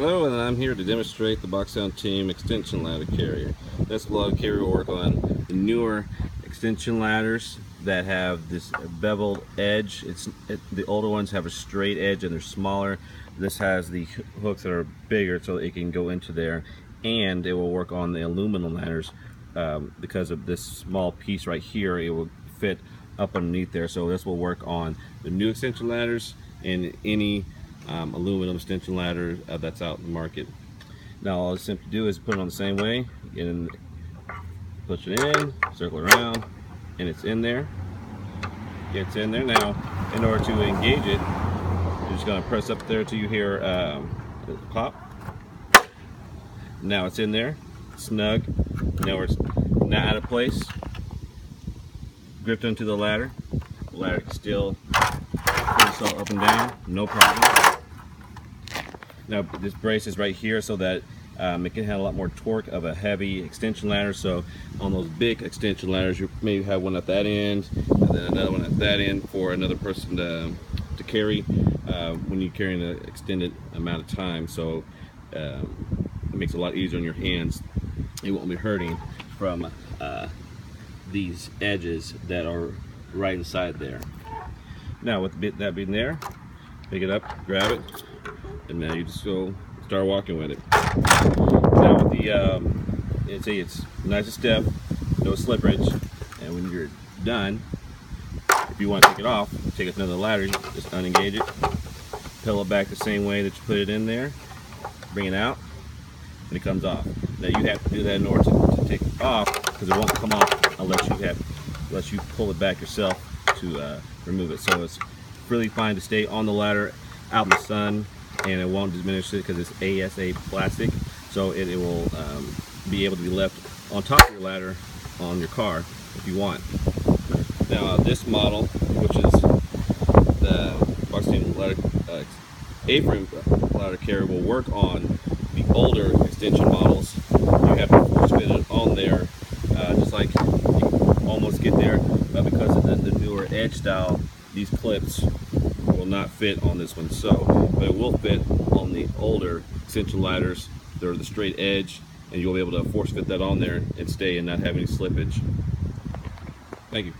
Hello, and I'm here to demonstrate the Boxtown Team extension ladder carrier. This ladder carrier will work on the newer extension ladders that have this beveled edge. It's it, The older ones have a straight edge and they're smaller. This has the hooks that are bigger so it can go into there and it will work on the aluminum ladders um, because of this small piece right here. It will fit up underneath there. So this will work on the new extension ladders and any um, aluminum extension ladder uh, that's out in the market. Now all it's simply do is put it on the same way, in, push it in, circle around, and it's in there. It's in there now. In order to engage it, you're just going to press up there till you hear um, pop. Now it's in there, snug. Now it's not out of place. Gripped onto the ladder. The ladder can still pull up and down, no problem. Now this brace is right here so that um, it can handle a lot more torque of a heavy extension ladder. So on those big extension ladders, you maybe have one at that end and then another one at that end for another person to, to carry uh, when you're carrying an extended amount of time. So um, it makes it a lot easier on your hands. It won't be hurting from uh, these edges that are right inside there. Now with that being there, pick it up, grab it, and now you just go start walking with it. Now with the, um, it's, it's nice and stiff, no slippage, and when you're done, if you want to take it off, take another ladder, just unengage it, pull it back the same way that you put it in there, bring it out, and it comes off. Now you have to do that in order to, to take it off, because it won't come off unless you have, unless you pull it back yourself to uh, remove it. So it's really fine to stay on the ladder out in the sun and it won't diminish it because it's ASA plastic so it, it will um, be able to be left on top of your ladder on your car if you want. Now uh, this model which is the Boxstein ladder uh, A-frame ladder carrier will work on the older extension models. You have to force fit it on there uh, just like you almost get there but because of the, the newer edge style these clips will not fit on this one. So but it will fit on the older extension ladders they're the straight edge and you'll be able to force fit that on there and stay and not have any slippage. Thank you